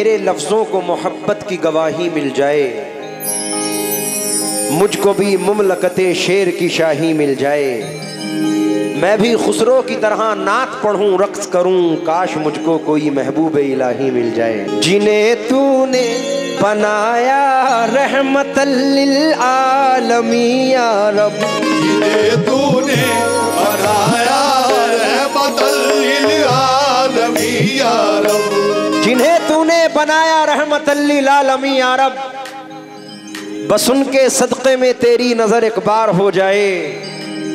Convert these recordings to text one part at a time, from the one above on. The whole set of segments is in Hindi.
मेरे लफ्ज़ों को मोहब्बत की गवाही मिल जाए, मुझको भी मुमलकत शेर की शाही मिल जाए। मैं भी खुसरो की तरह नात पढ़ूं, रक्स करूँ, काश मुझको कोई महबूब इलाही मिल जाए। जिन्हें तूने बनाया रहमत आलमी, या रब। तूने बनाया रहमतल लिल आलमी, या रब। जिन्हें तूने बनाया रहमत आलमी या रब, बस उनके सदक़े में तेरी नज़र एक बार हो जाए।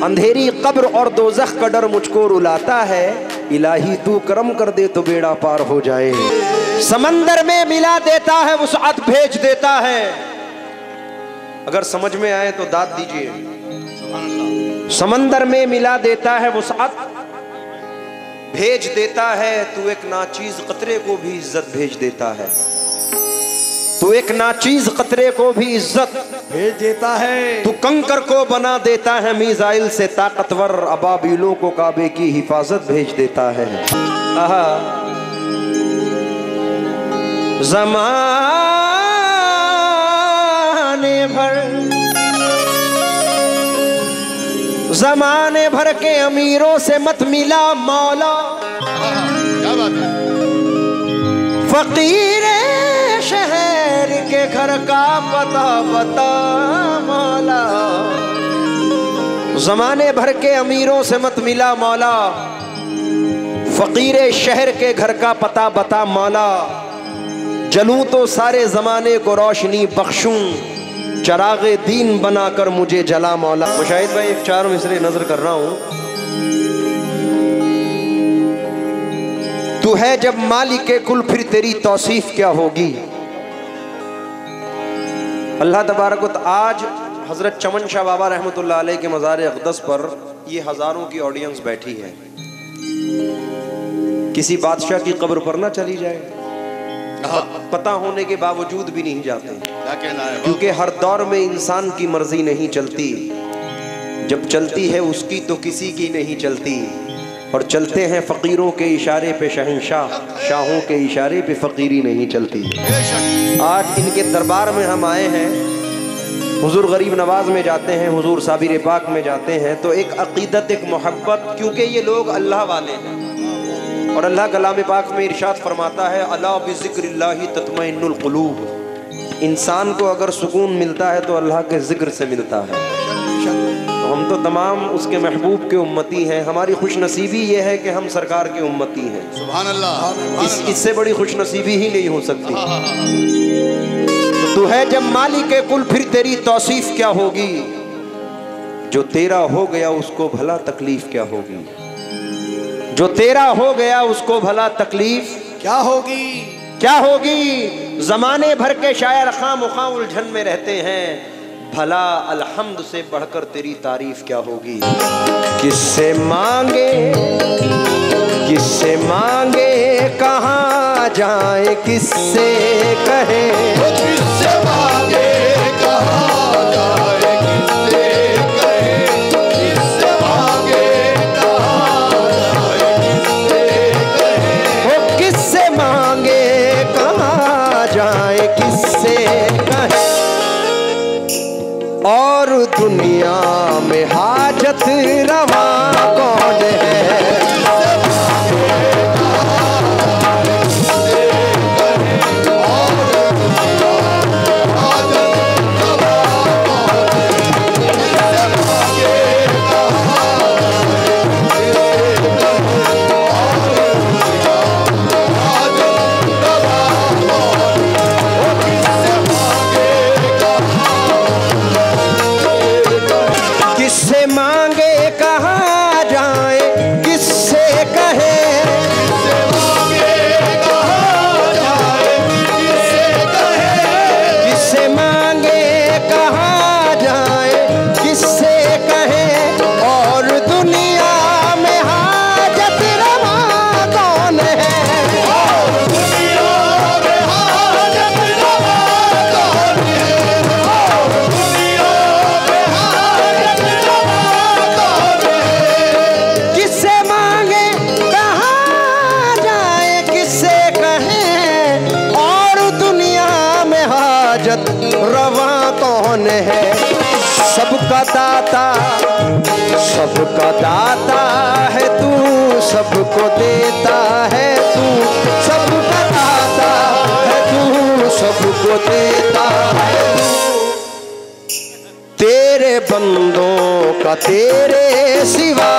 अंधेरी कब्र और दो दोजख का डर मुझको रुलाता है। इलाही, तू करम कर दे तो बेड़ा पार हो जाए। समंदर में मिला देता है, उस वसअत भेज देता है। अगर समझ में आए तो दाद दीजिए। समंदर में मिला देता है वसअत भेज देता है तू एक नाचीज कतरे को भी इज़्ज़त भेज देता है। तू एक नाचीज कतरे को भी इज़्ज़त भेज देता है। तू कंकर को बना देता है मिसाइल से ताकतवर अबाबीलों को काबे की हिफाजत भेज देता है। आहा। जमाने जमाने भर के अमीरों से मत मिला मौला। क्या बात है? फकीर शहर के घर का पता बता मौला। जमाने भर के अमीरों से मत मिला मौला। फकीर शहर के घर का पता बता मौला। जलूं तो सारे जमाने को रोशनी बख्शूं। चरागे दीन बनाकर मुझे जला मौला। मुशाहिद भाई एक चार मिसरे नज़र कर रहा हूँ। तू है जब मालिक के कुल फिर तेरी तौसीफ क्या होगी? अल्लाह तबारक आज हज़रत चमन शाह बाबा रहमतुल्लाह अलैह के मज़ार अक़दस पर ये हज़ारों की ऑडियंस बैठी है। किसी बादशाह की कब्र पर ना चली जाए। पता होने के बावजूद भी नहीं जाते। क्या कहना है? क्योंकि हर दौर में इंसान की मर्ज़ी नहीं चलती। जब चलती है उसकी तो किसी की नहीं चलती। और चलते हैं फ़कीरों के इशारे पे शहनशाह शाहों के इशारे पे फ़कीरी नहीं चलती। आज इनके दरबार में हम आए हैं। हुजूर गरीब नवाज़ में जाते हैं हुजूर साबिर पाक में जाते हैं तो एक अकीदत एक मोहब्बत क्योंकि ये लोग अल्लाह वाले हैं। और अल्लाह कलाम पाक में इरशाद फरमाता है अल्लाह तत्मइन्नुल इंसान को अगर सुकून मिलता है तो अल्लाह के ज़िक्र से मिलता है। तो हम तो तमाम उसके महबूब के उम्मती हैं। हमारी खुश नसीबी ये है कि हम सरकार के उम्मती हैं। अल्लाह इस इससे बड़ी खुश नसीबी ही नहीं हो सकती। तो तू है जब माली के कुल फिर तेरी तौसीफ क्या होगी? जो तेरा हो गया उसको भला तकलीफ़ क्या होगी? जो तेरा हो गया उसको भला तकलीफ़। क्या होगी? क्या होगी? जमाने भर के शायर खां मुखा उलझन में रहते हैं। भला अलहमद से बढ़कर तेरी तारीफ़ क्या होगी? किससे मांगे? किससे मांगे? कहाँ जाए? किससे कहे? किससे मांगे? कहाँ दुनिया सबका दाता है तू, सबको देता है तू। सबका दाता है तू, सबको देता है तेरे बंदों का तेरे सिवा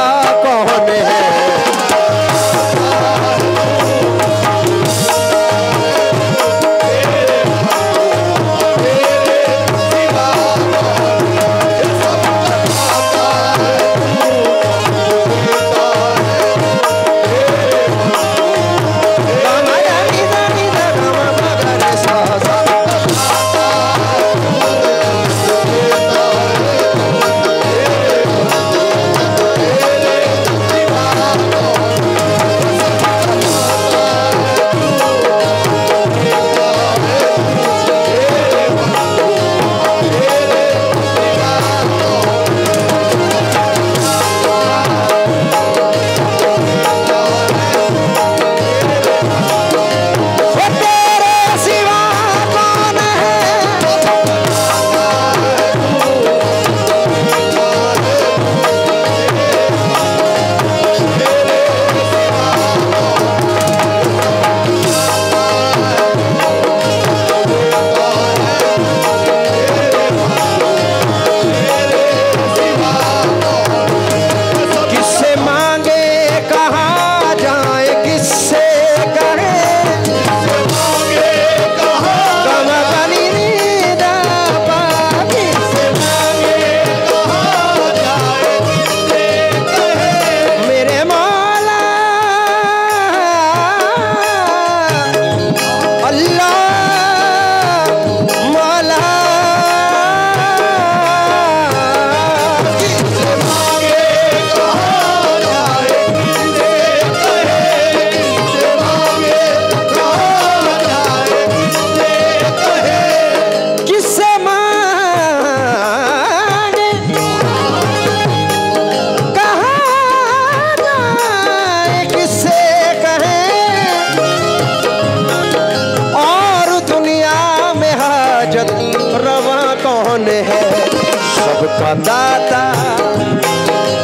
सबका दाता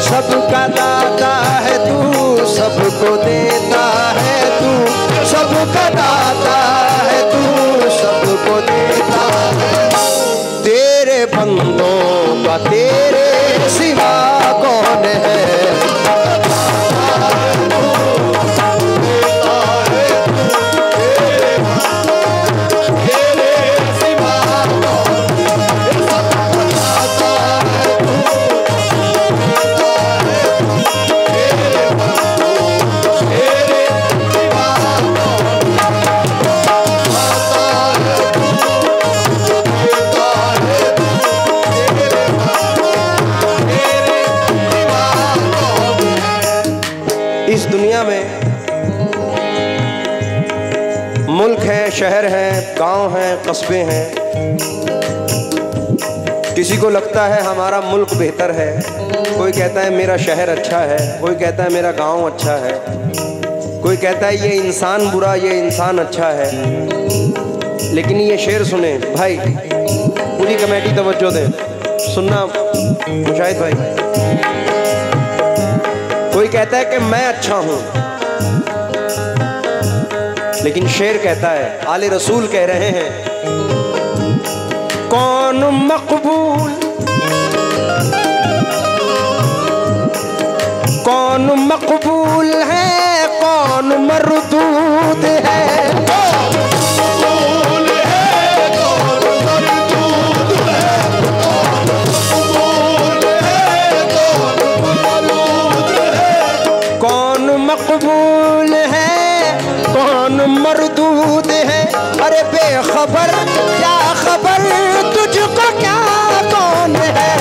सबका दाता है तू, सबको देता है तू, सबका दाता है तू, सबको देता तेरे बंदों का तेरे शहर है, गाँव है, कस्बे हैं। किसी को लगता है हमारा मुल्क बेहतर है। कोई कहता है मेरा शहर अच्छा है, कोई कहता है मेरा गाँव अच्छा है। कोई कहता है ये इंसान बुरा, ये इंसान अच्छा है। लेकिन ये शेर सुने, भाई पूरी कमेटी तवज्जो दे। सुनना मुशाहिद भाई। कोई कहता है कि मैं अच्छा हूँ लेकिन शेर कहता है, आले रसूल कह रहे हैं, कौन मकबूल? कौन मकबूल है? कौन मरदूद है? बेखबर, क्या खबर तुझको, क्या कौन है?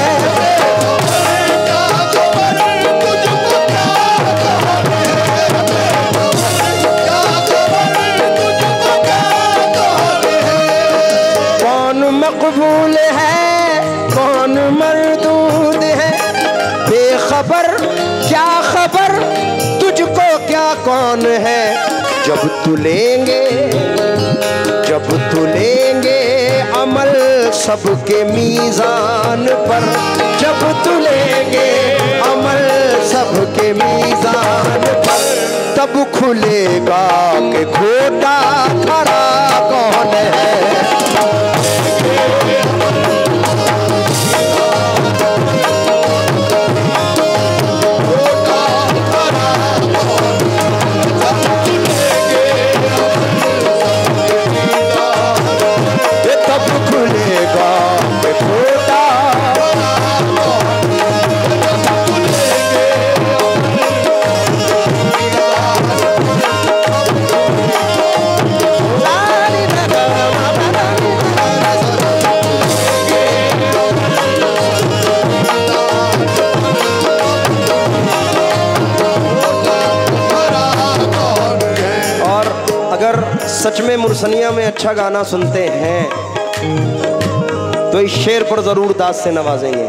कौन मकबूल है, कौन मरदूद है? बेखबर, क्या खबर तुझको, क्या कौन है? जब तू लेंगे सबके मीजान पर जब तुलेंगे अमल सबके मीजान पर, तब खुलेगा कि खोटा खरा कौन है? मुरसनिया में अच्छा गाना सुनते हैं तो इस शेर पर ज़रूर दास से नवाजेंगे।